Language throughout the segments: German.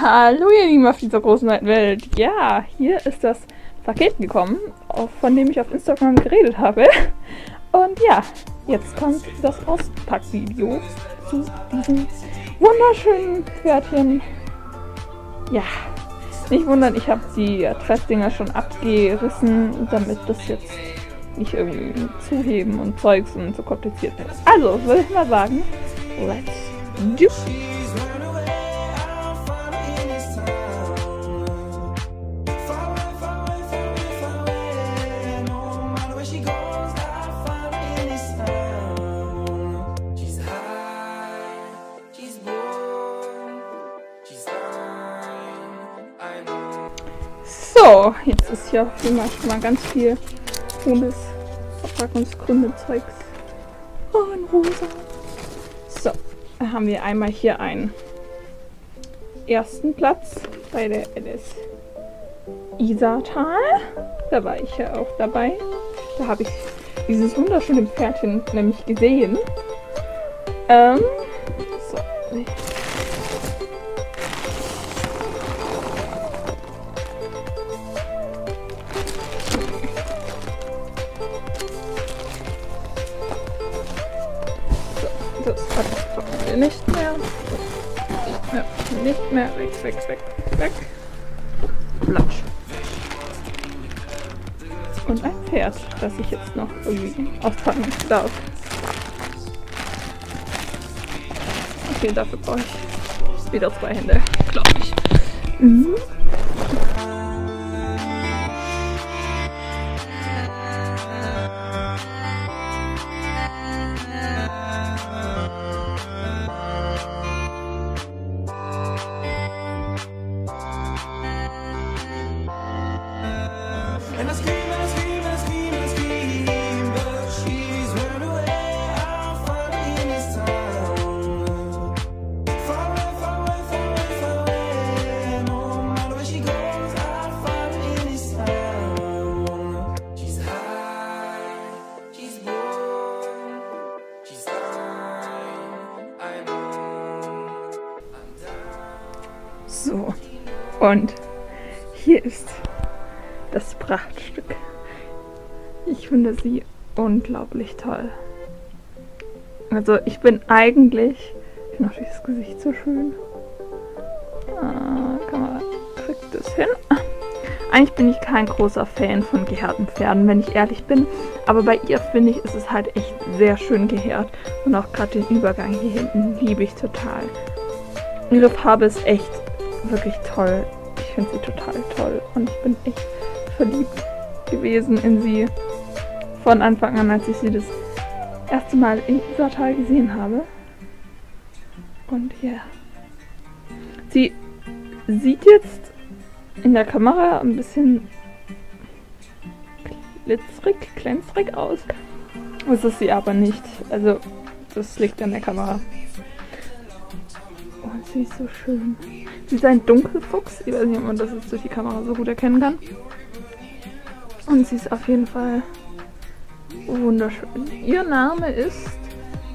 Hallo ihr Lieben auf dieser großen weiten Welt. Ja, hier ist das Paket gekommen, von dem ich auf Instagram geredet habe. Und ja, jetzt kommt das Auspackvideo zu diesem wunderschönen Pferdchen. Ja, nicht wundern, ich habe die Treffdinger schon abgerissen, damit das jetzt nicht irgendwie zuheben und Zeugs und so kompliziert wird. Also, würde ich mal sagen, let's do So, jetzt ist hier jeden Fall schon mal ganz viel cooles Verpackungsgründe-Zeugs. Oh, in rosa. So, dann haben wir einmal hier einen ersten Platz bei der LS Isartal. Da war ich ja auch dabei. Da habe ich dieses wunderschöne Pferdchen nämlich gesehen. Ähm, so, nicht mehr. Ja, nicht mehr. Weg, weg, weg, weg. Platsch. Und ein Pferd, das ich jetzt noch irgendwie auspacken darf. Okay, dafür brauche ich wieder zwei Hände, glaube ich. Mhm. So, und hier ist das Prachtstück. Ich finde sie unglaublich toll. Also ich bin eigentlich, ich finde auch dieses Gesicht so schön. Ah, kann man, kriegt das hin. Eigentlich bin ich kein großer Fan von gehärten Pferden, wenn ich ehrlich bin. Aber bei ihr finde ich, ist es halt echt sehr schön gehärt. Und auch gerade den Übergang hier hinten liebe ich total. Ihre Farbe ist echt wirklich toll. Ich finde sie total toll und ich bin echt verliebt gewesen in sie von Anfang an, als ich sie das erste Mal in Isartal gesehen habe. Und ja. Yeah. Sie sieht jetzt in der Kamera ein bisschen glitzrig, glänzrig aus. Das ist sie aber nicht. Also, das liegt an der Kamera. Oh, sie ist so schön. Sie ist ein Dunkelfuchs. Ich weiß nicht, ob man das jetzt durch die Kamera so gut erkennen kann. Und sie ist auf jeden Fall wunderschön. Ihr Name ist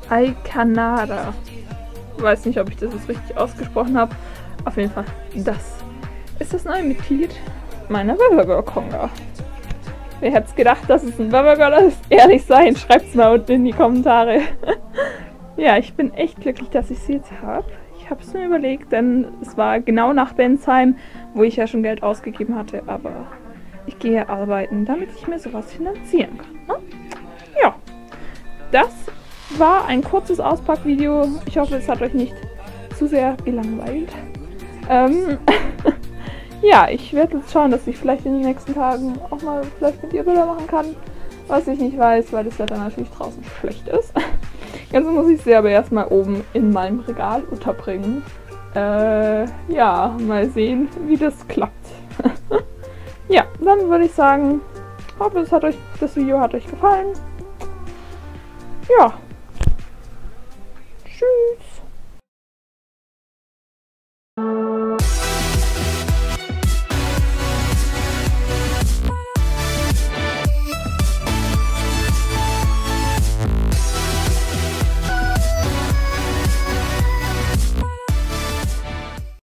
Aikanada. Weiß nicht, ob ich das jetzt richtig ausgesprochen habe. Auf jeden Fall, das ist das neue Mitglied meiner Webergirl Konga. Wer hätte gedacht, dass es ein Webergirl ist? Ehrlich sein, schreibt es mal unten in die Kommentare. ja, ich bin echt glücklich, dass ich sie jetzt habe. Ich habe es mir überlegt, denn es war genau nach Bensheim, wo ich ja schon Geld ausgegeben hatte, aber ich gehe arbeiten, damit ich mir sowas finanzieren kann. Ne? Ja, das war ein kurzes Auspackvideo. Ich hoffe, es hat euch nicht zu sehr gelangweilt. Ähm, ja, ich werde jetzt schauen, dass ich vielleicht in den nächsten Tagen auch mal vielleicht mit ihr Bilder machen kann. Was ich nicht weiß, weil das Wetter natürlich draußen schlecht ist. Jetzt muss ich sie aber erstmal oben in meinem Regal unterbringen. Äh, ja, mal sehen, wie das klappt. ja, dann würde ich sagen, hoffe, es hat euch, das Video hat euch gefallen. Ja.